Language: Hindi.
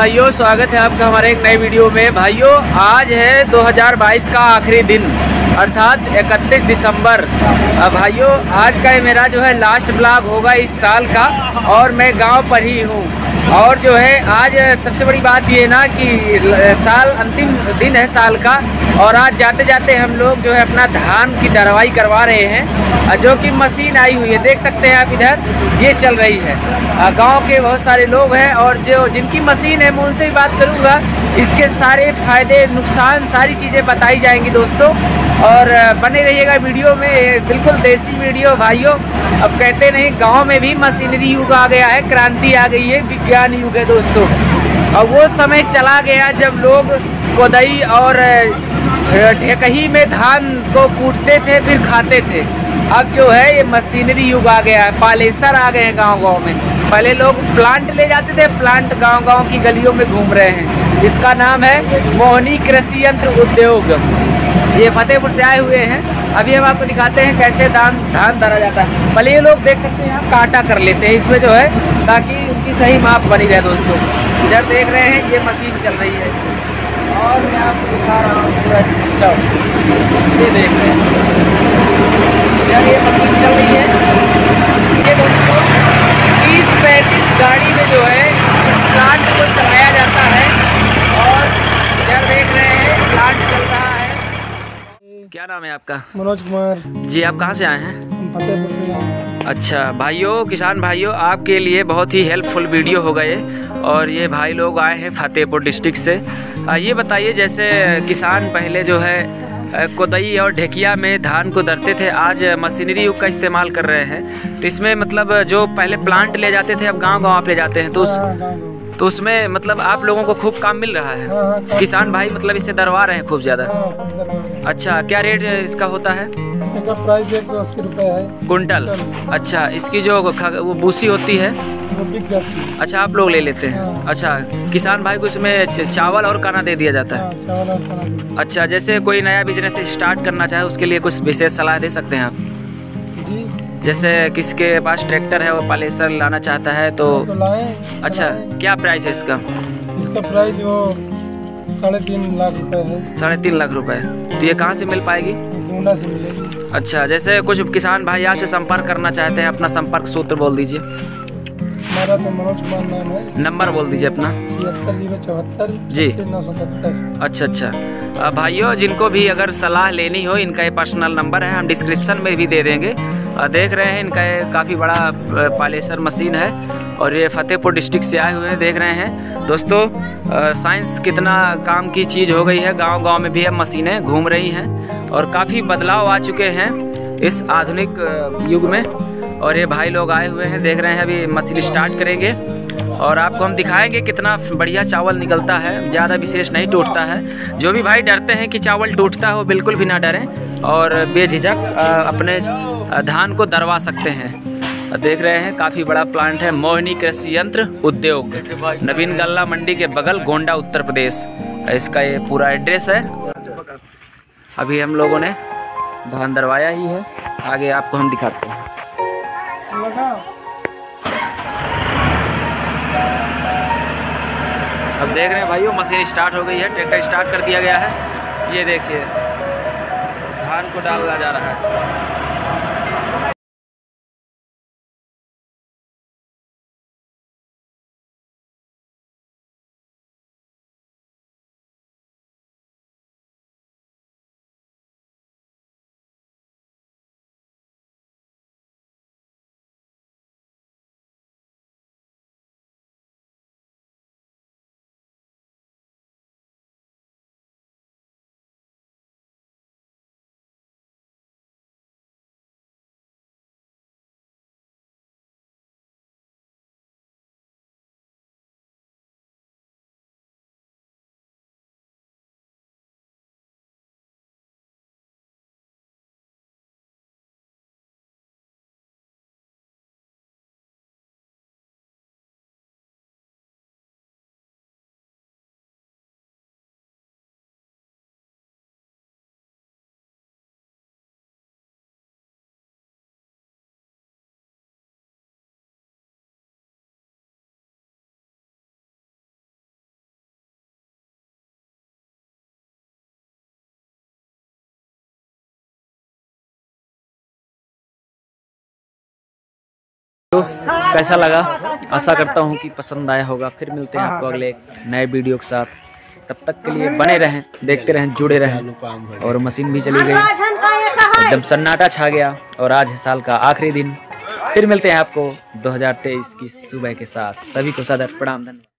भाइयों, स्वागत है आपका हमारे एक नए वीडियो में। भाइयों, आज है 2022 का आखिरी दिन, अर्थात 31 दिसंबर। भाइयों, आज का ये मेरा जो है लास्ट ब्लॉग होगा इस साल का, और मैं गाँव पर ही हूँ। और जो है, आज सबसे बड़ी बात ये ना कि साल अंतिम दिन है साल का, और आज जाते जाते हम लोग जो है अपना धान की दरवाई करवा रहे हैं जो कि मशीन आई हुई है, देख सकते हैं आप इधर, ये चल रही है। गाँव के बहुत सारे लोग हैं, और जो जिनकी मशीन है, मैं उनसे भी बात करूँगा, इसके सारे फ़ायदे, नुकसान, सारी चीज़ें बताई जाएँगी दोस्तों। और बने रहिएगा वीडियो में बिल्कुल देसी वीडियो, भाइयों। अब कहते नहीं, गाँव में भी मशीनरी युग आ गया है, क्रांति आ गई है विज्ञान युग है दोस्तों। और वो समय चला गया जब लोग कोदई और ढेकही में धान को कूटते थे, फिर खाते थे। अब जो है, ये मशीनरी युग आ गया है। पालेसर आ गए हैं गाँव गाँव में। पहले लोग प्लांट ले जाते थे, प्लांट गाँव गाँव की गलियों में घूम रहे हैं। इसका नाम है मोहनी कृषि यंत्र उद्योग। ये फतेहपुर से आए हुए हैं। अभी हम आपको दिखाते हैं कैसे धान धान धरा जाता है। पहले ये लोग देख सकते हैं, आप काटा कर लेते हैं। इसमें जो है, ताकि उनकी सही माप बनी रहे दोस्तों। इधर देख रहे हैं ये मशीन चल रही है। और मैं आपको दिखा रहा हूँ पूरा सिस्टम ये देख रहे हैं। यार ये मशीन चल रही है। ये दोस्तों तीस पैंतीस गाड़ी में जो है इस प्लांट को चलाया जाता है। और इधर देख रहे हैं प्लांट चल रहा है। क्या नाम है आपका? मनोज कुमार। जी आप कहाँ से आए हैं? फतेहपुर से अच्छा भाइयों किसान भाइयों आपके लिए बहुत ही हेल्पफुल वीडियो होगा ये और ये भाई लोग आए हैं फतेहपुर डिस्ट्रिक्ट से। ये बताइए जैसे किसान पहले जो है कोदई और ढेकिया में धान को दरते थे आज मशीनरी युग का इस्तेमाल कर रहे हैं। तो इसमें मतलब जो पहले प्लांट ले जाते थे अब गाँव गाँव आप ले जाते हैं तो उस तो उसमें मतलब आप लोगों को खूब काम मिल रहा है। किसान भाई मतलब इससे डरवा रहे हैं खूब ज़्यादा। अच्छा क्या रेट इसका होता है? इसका प्राइस एक सौ अस्सी रुपये है। कुंटल। अच्छा इसकी जो वो बूसी होती है है। अच्छा आप लोग ले लेते हैं। अच्छा किसान भाई को इसमें चावल और खाना दे दिया जाता है। हाँ, अच्छा जैसे कोई नया बिज़नेस स्टार्ट करना चाहे उसके लिए कुछ विशेष सलाह दे सकते हैं आप? जी जैसे किसके पास ट्रैक्टर है वो पालेसर लाना चाहता है तो तो लाए। अच्छा क्या प्राइस है इसका? इसका प्राइस वो साढ़े तीन लाख रुपए है। साढ़े तीन लाख रुपए। तो ये कहाँ से मिल पाएगी? गोंडा से मिलेगी। अच्छा जैसे कुछ किसान भाई आपसे संपर्क करना चाहते हैं अपना संपर्क सूत्र बोल दीजिए। हमारा तो मनोज कुमार नाम है। नंबर बोल दीजिए अपना। छिहत्तर ज़ीरो चौहत्तर जी। नौ सतहत्तर। अच्छा अच्छा। भाइयों जिनको भी अगर सलाह लेनी हो इनका ये पर्सनल नंबर है हम डिस्क्रिप्शन में भी दे देंगे। देख रहे हैं, इनका ये काफ़ी बड़ा पालेसर मशीन है और ये फतेहपुर डिस्ट्रिक्ट से आए हुए हैं देख रहे हैं। दोस्तों साइंस कितना काम की चीज़ हो गई है गाँव गाँव में भी अब मशीनें घूम रही हैं और काफ़ी बदलाव आ चुके हैं इस आधुनिक युग में और ये भाई लोग आए हुए हैं, देख रहे हैं अभी मशीन स्टार्ट करेंगे और आपको हम दिखाएँगे कितना बढ़िया चावल निकलता है, ज़्यादा विशेष नहीं टूटता है। जो भी भाई डरते हैं कि चावल टूटता है, बिल्कुल भी ना डरें और बेझिझक अपने धान को दरवा सकते हैं। देख रहे हैं, काफ़ी बड़ा प्लांट है, मोहिनी कृषि यंत्र उद्योग। नवीन गल्ला मंडी के बगल, गोंडा, उत्तर प्रदेश। इसका ये पूरा एड्रेस है। अभी हम लोगों ने धान दरवाया ही है। आगे आपको हम दिखाते हैं। अब देख रहे हैं भाइयों, मशीन स्टार्ट हो गई है ट्रैक्टर स्टार्ट कर दिया गया है। ये देखिए, धान को डाला जा रहा है। तो कैसा लगा? आशा करता हूँ कि पसंद आया होगा। फिर मिलते हैं आपको अगले नए वीडियो के साथ। तब तक के लिए बने रहें, देखते रहें, जुड़े रहें। और मशीन भी चली गई। एकदम सन्नाटा छा गया और आज है साल का आखिरी दिन, फिर मिलते हैं आपको 2023 की सुबह के साथ। सभी को सदर प्रणाम धन्यवाद।